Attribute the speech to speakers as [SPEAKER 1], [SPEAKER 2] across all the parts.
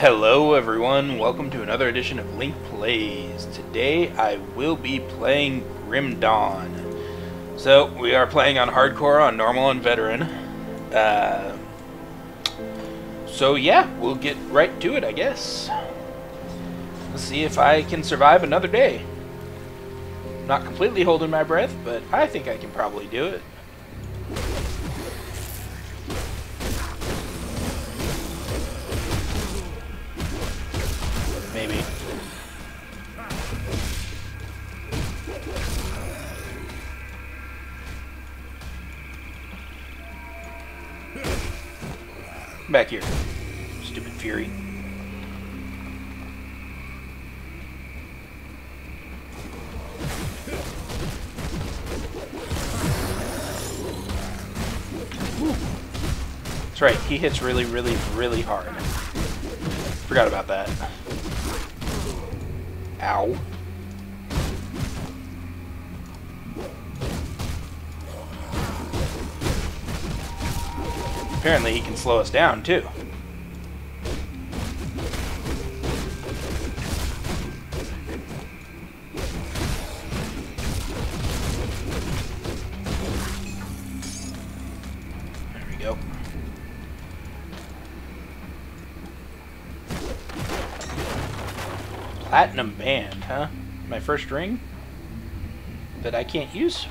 [SPEAKER 1] Hello everyone, welcome to another edition of Link Plays. Today I will be playing Grim Dawn. So, we are playing on Hardcore, on Normal, and Veteran. Uh, so yeah, we'll get right to it I guess. Let's see if I can survive another day. Not completely holding my breath, but I think I can probably do it. Back here. Stupid Fury. That's right, he hits really, really, really hard. Forgot about that. Ow. Apparently he can slow us down too. There we go. Platinum band, huh? My first ring? That I can't use?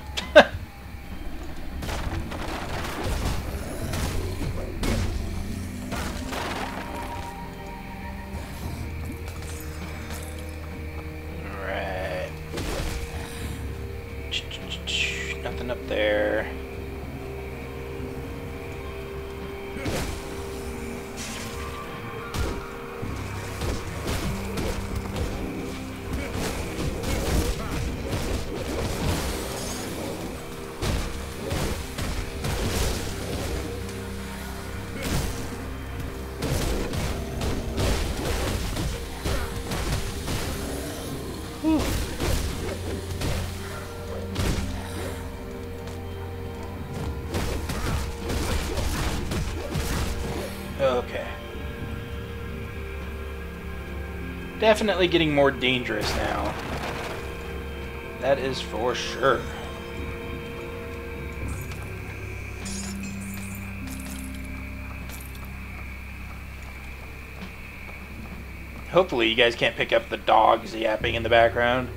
[SPEAKER 1] Nothing up there. Definitely getting more dangerous now. That is for sure. Hopefully you guys can't pick up the dogs yapping in the background.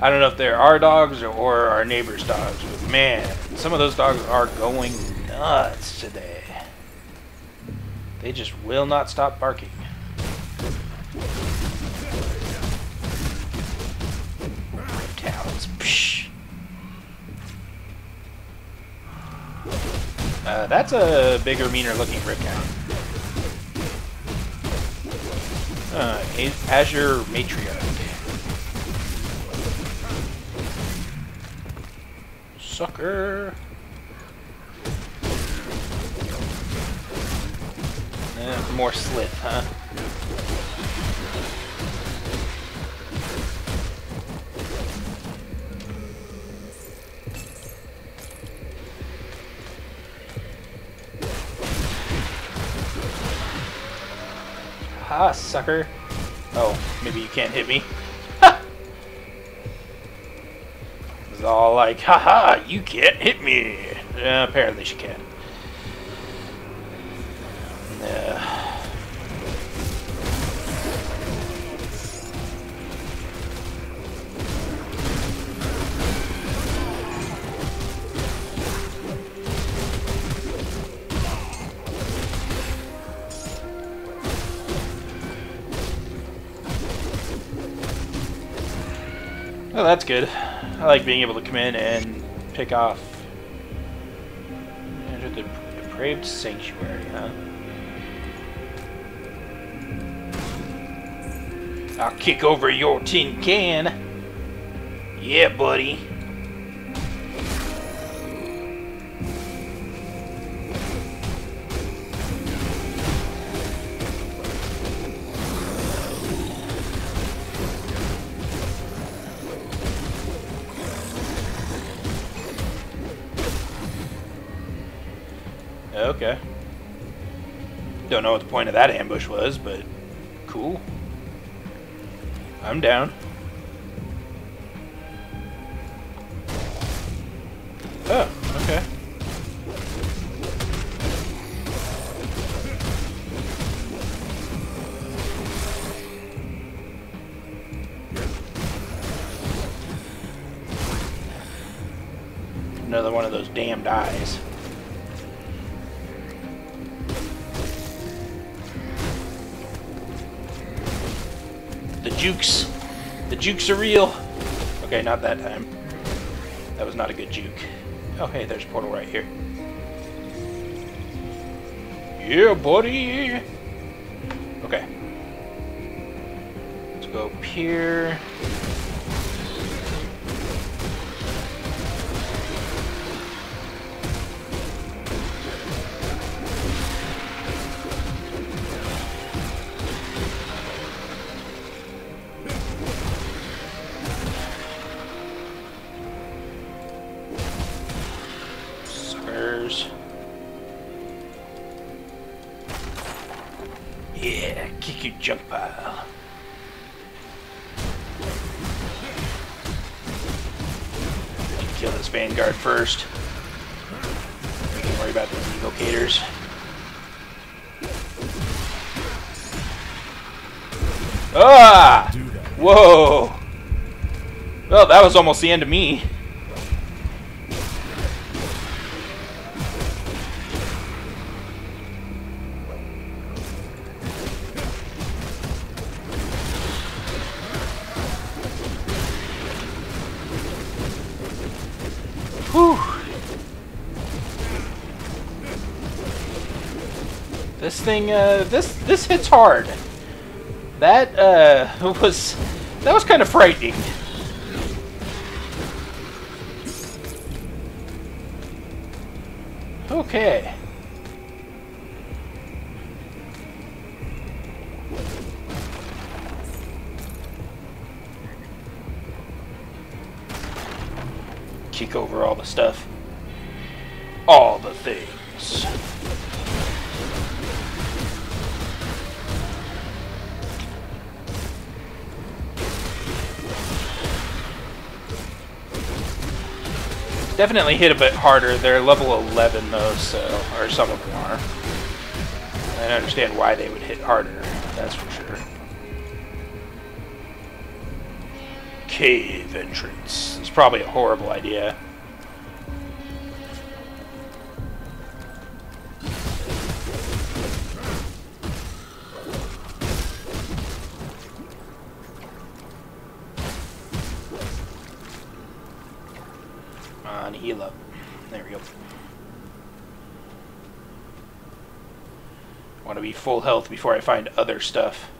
[SPEAKER 1] I don't know if they're our dogs or our neighbor's dogs, but man, some of those dogs are going nuts today. They just will not stop barking. Uh, that's a bigger, meaner looking Riphound. Uh, Azure Matriarch. Sucker. Uh, more slip, huh? Ha, sucker. Oh, maybe you can't hit me. Ha! It's all like, haha, you can't hit me. Uh, apparently she can. Yeah. That's good. I like being able to come in and pick off. Enter the depraved sanctuary, huh? I'll kick over your tin can. Yeah, buddy. Okay. Don't know what the point of that ambush was, but Cool. I'm down. Oh, okay. Another one of those damned eyes. Jukes. The jukes are real. Okay, not that time. That was not a good juke. Oh, hey, there's portal right here. Yeah, buddy! Okay. Let's go up here. Well, that was almost the end of me. This thing, uh, this this hits hard. That uh was that was kind of frightening. Okay. Kick over all the stuff. Definitely hit a bit harder. They're level 11 though, so, or some of them are. I understand why they would hit harder, that's for sure. Cave entrance. It's probably a horrible idea. Full health before I find other stuff.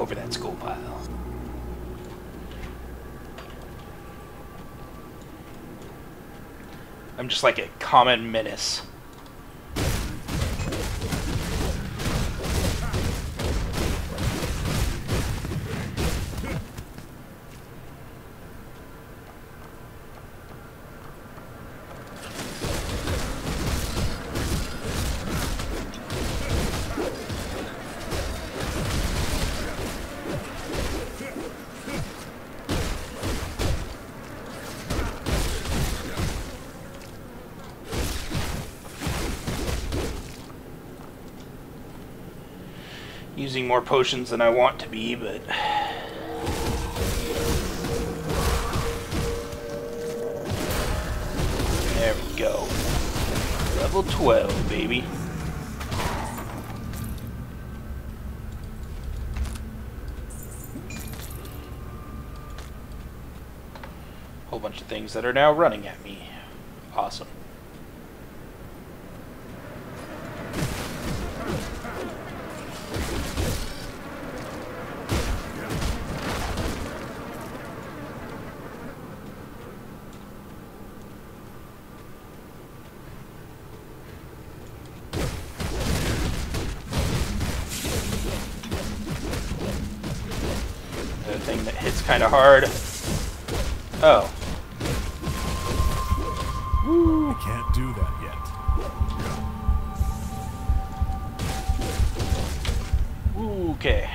[SPEAKER 1] Over that school pile. I'm just like a common menace. Using more potions than I want to be, but... There we go. Level 12, baby. Whole bunch of things that are now running at me. Awesome. thing that hits kind of hard. Oh.
[SPEAKER 2] I can't do that
[SPEAKER 1] yet. Okay.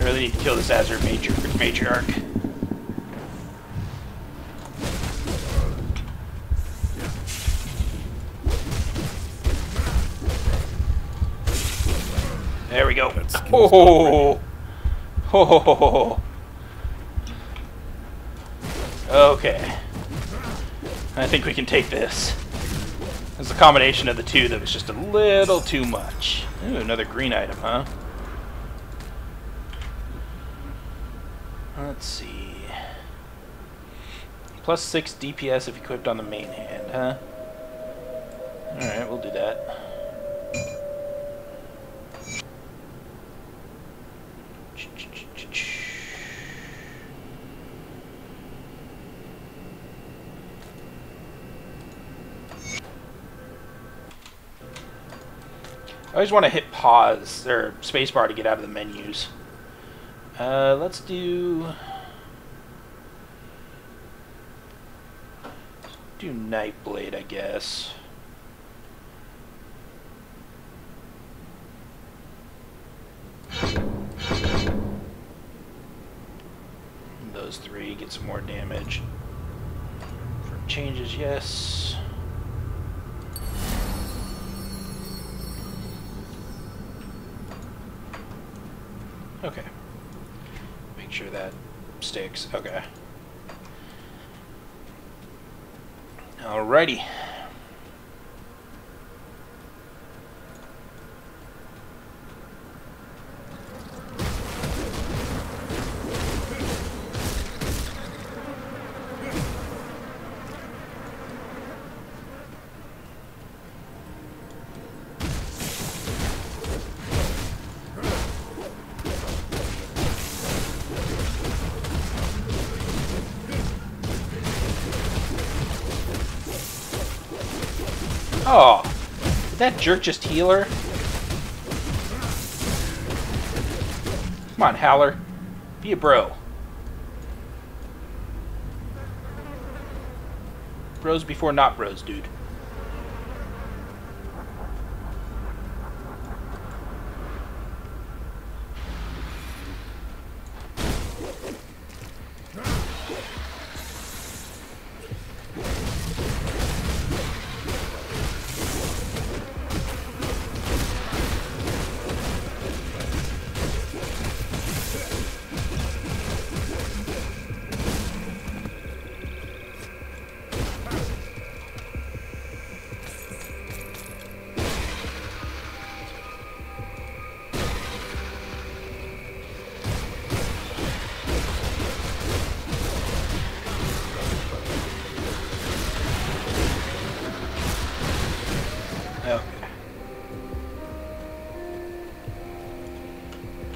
[SPEAKER 1] I really need to kill this Azure major matriarch. We go. Oh. Oh. Okay. I think we can take this. It's a combination of the two that was just a little too much. Ooh, another green item, huh? Let's see. Plus 6 DPS if equipped on the main hand, huh? Alright, we'll do that. I always want to hit pause or spacebar to get out of the menus. Uh, let's do do Nightblade, I guess. Those three get some more damage. For changes, yes. Sticks. Okay. Alrighty. Oh, did that jerk just heal her? Come on, Howler. Be a bro. Bros before not bros, dude.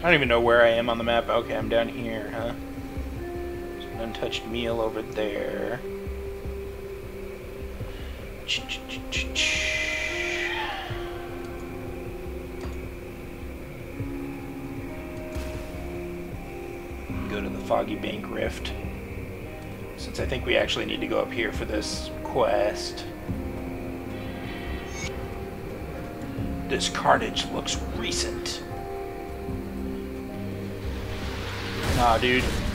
[SPEAKER 1] I don't even know where I am on the map. Okay, I'm down here, huh? There's an untouched meal over there. Ch -ch -ch Go to the Foggy Bank Rift. Since I think we actually need to go up here for this quest. This carnage looks recent. Nah, dude.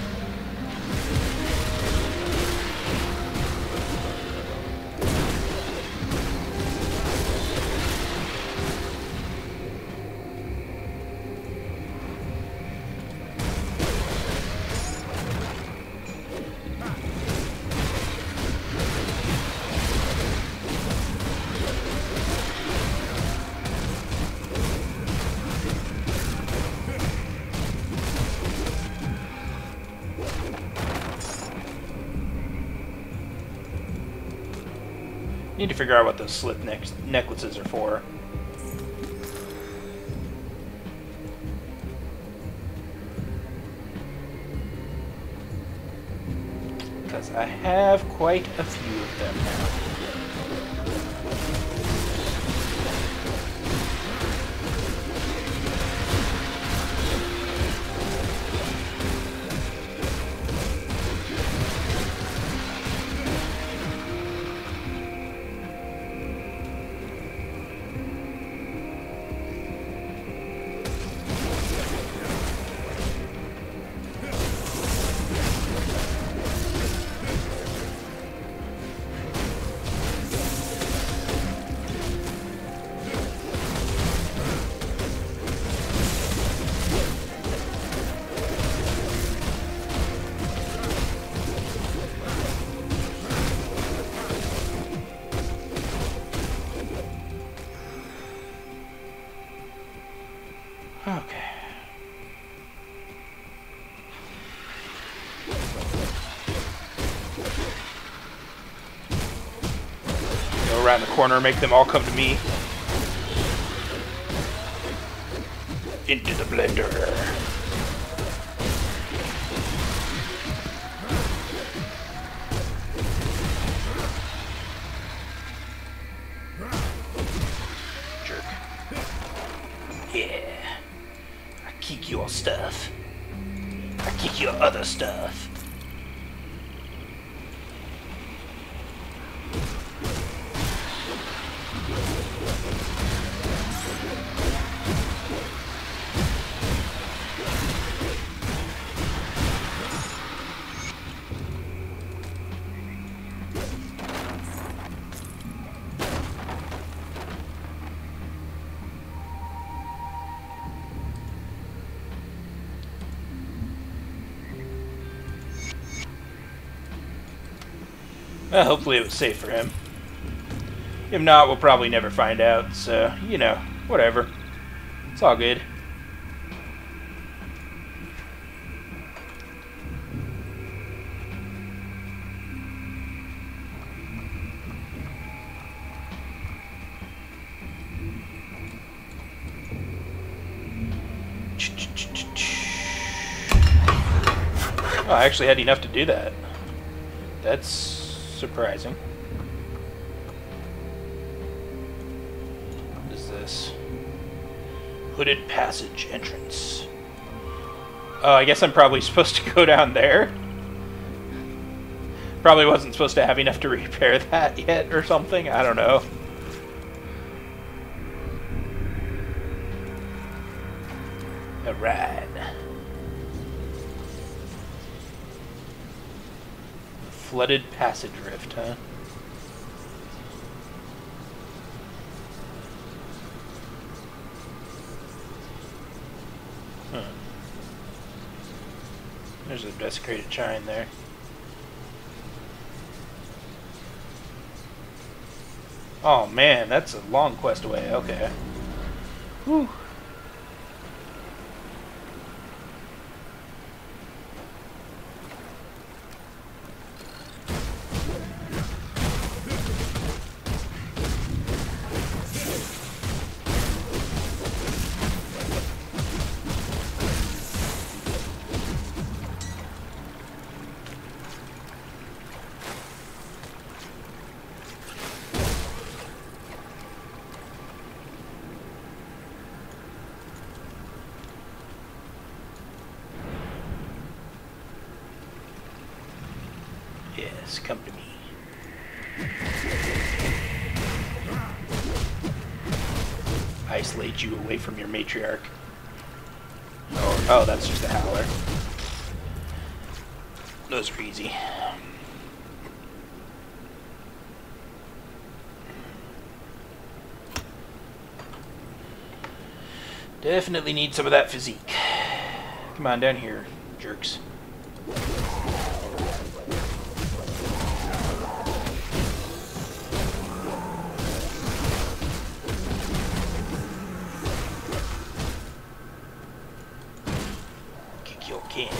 [SPEAKER 1] Figure out what those slip ne necklaces are for. Because I have quite a few of them now. Around the corner, make them all come to me. Into the blender. Well, hopefully it was safe for him. If not, we'll probably never find out, so, you know, whatever. It's all good. Oh, I actually had enough to do that. That's surprising. What is this? Flooded passage entrance. Oh, I guess I'm probably supposed to go down there. Probably wasn't supposed to have enough to repair that yet or something. I don't know. Alright. Flooded passage rift, huh? Huh. There's a desecrated shrine there. Oh man, that's a long quest away. Okay. Whew. Yes. Isolate you away from your matriarch. Oh, oh, that's just a howler. Those are easy. Definitely need some of that physique. Come on down here, jerks. Kick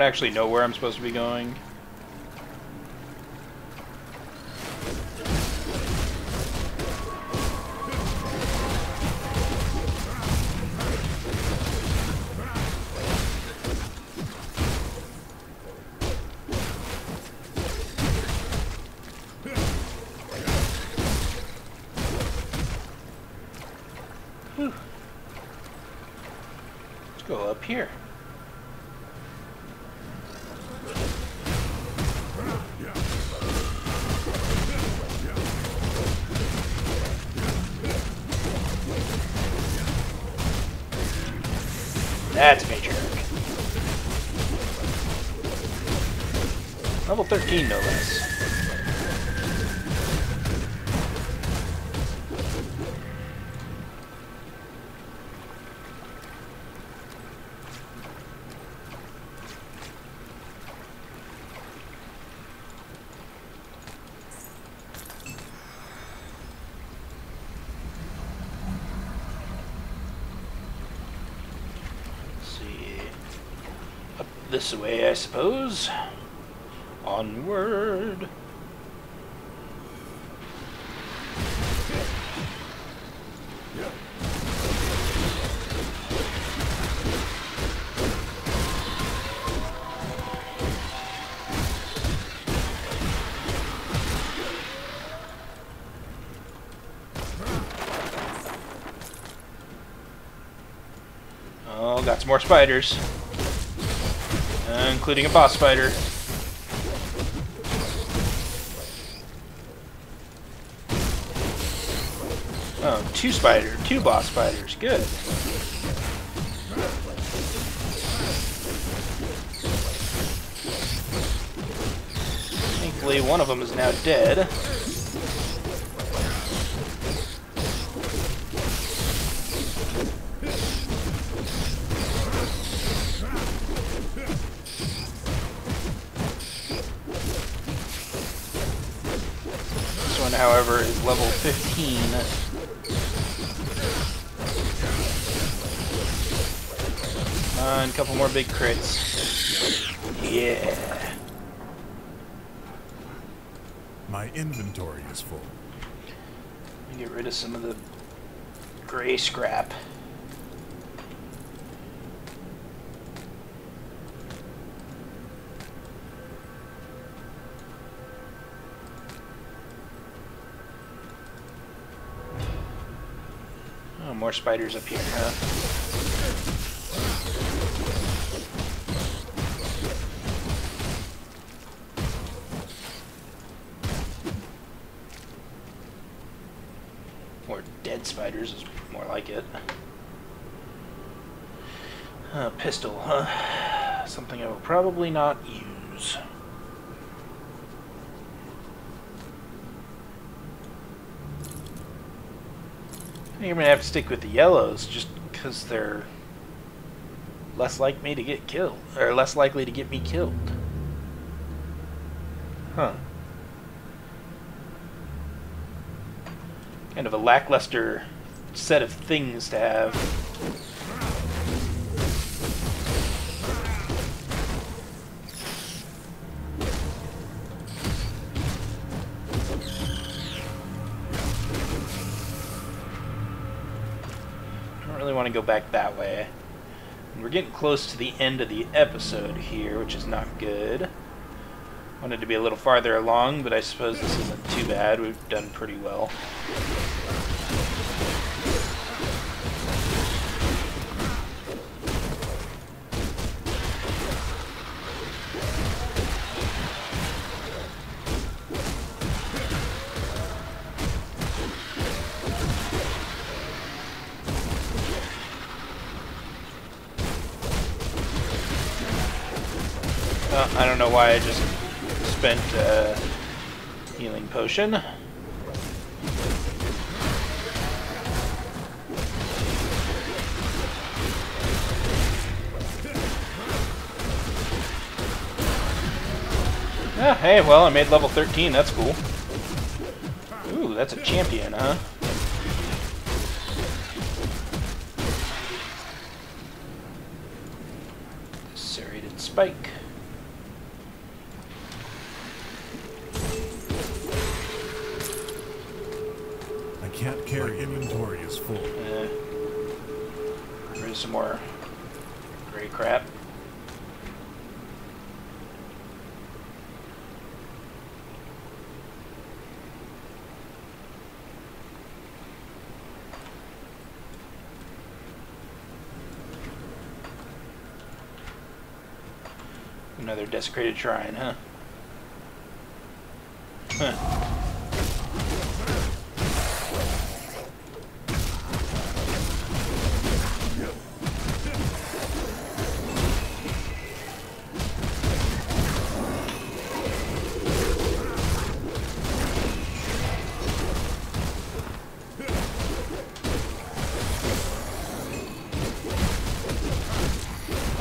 [SPEAKER 1] don't actually know where I'm supposed to be going. 15, no less. See. Up this way, I suppose. Onward. Oh, got some more spiders. Uh, including a boss spider. Oh, two spider, two boss spiders. Good. Thankfully, one of them is now dead. This one, however, is level 15. Uh, and a couple more big crits. Yeah.
[SPEAKER 2] My inventory is full.
[SPEAKER 1] Let me get rid of some of the gray scrap. Oh, more spiders up here, huh? Or is more like it. Uh, pistol, huh? Something I will probably not use. I think I'm gonna have to stick with the yellows just because they're less like me to get killed, or less likely to get me killed. Huh. Kind of a lackluster set of things to have. I don't really want to go back that way. We're getting close to the end of the episode here, which is not good. Wanted to be a little farther along, but I suppose this isn't too bad. We've done pretty well. Why I just spent uh, healing potion. Ah, hey, well, I made level 13. That's cool. Ooh, that's a champion, huh? Serrated spike.
[SPEAKER 2] Carry. Inventory is full.
[SPEAKER 1] Uh, there's some more gray crap. Another desecrated shrine, huh? Huh.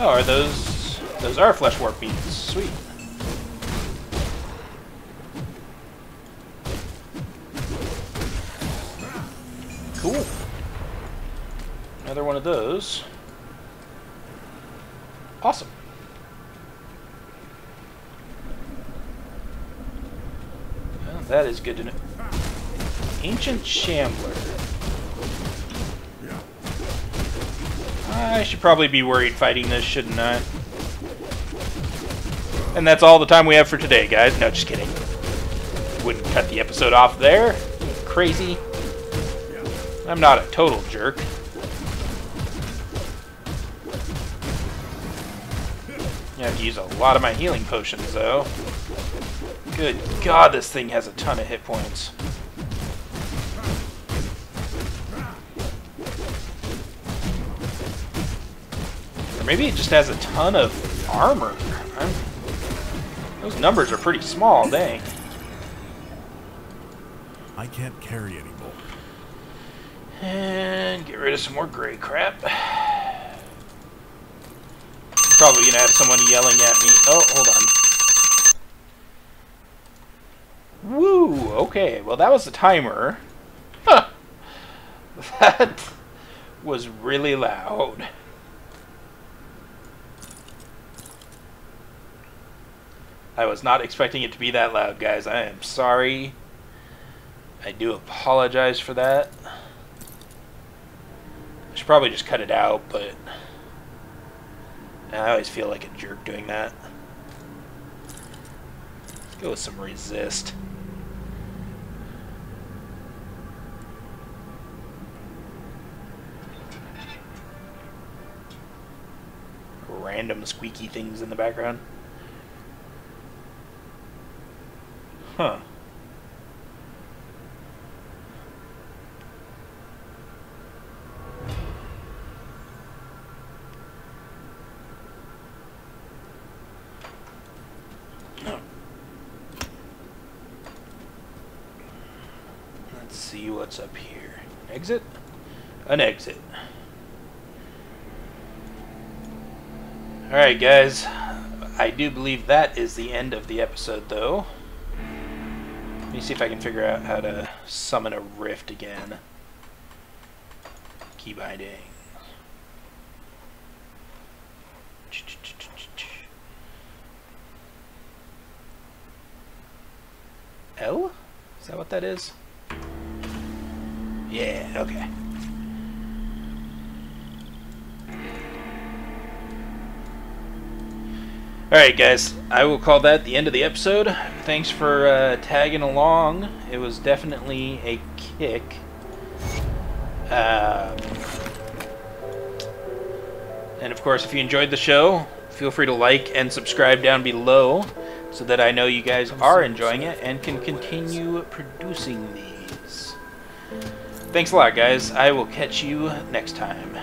[SPEAKER 1] Oh, are those... Those are flesh warp beams. Sweet. Cool. Another one of those. Awesome. Well, that is good to know. Ancient Shambler. I should probably be worried fighting this, shouldn't I? And that's all the time we have for today, guys. No, just kidding. Wouldn't cut the episode off there. Crazy. I'm not a total jerk. I have to use a lot of my healing potions, though. Good God, this thing has a ton of hit points. Maybe it just has a ton of armor. I'm, those numbers are pretty small, dang.
[SPEAKER 2] I can't carry anymore.
[SPEAKER 1] And get rid of some more gray crap. Probably gonna have someone yelling at me. Oh, hold on. Woo! Okay, well that was the timer. Huh. That was really loud. I was not expecting it to be that loud, guys. I am sorry. I do apologize for that. I should probably just cut it out, but I always feel like a jerk doing that. Let's go with some resist. Random squeaky things in the background. Huh. Let's see what's up here. Exit? An exit. Alright guys, I do believe that is the end of the episode though. Let me see if I can figure out how to summon a rift again. Key binding. L? Is that what that is? Yeah, okay. Alright guys, I will call that the end of the episode. Thanks for uh, tagging along. It was definitely a kick. Um, and of course, if you enjoyed the show, feel free to like and subscribe down below so that I know you guys are enjoying it and can continue producing these. Thanks a lot, guys. I will catch you next time.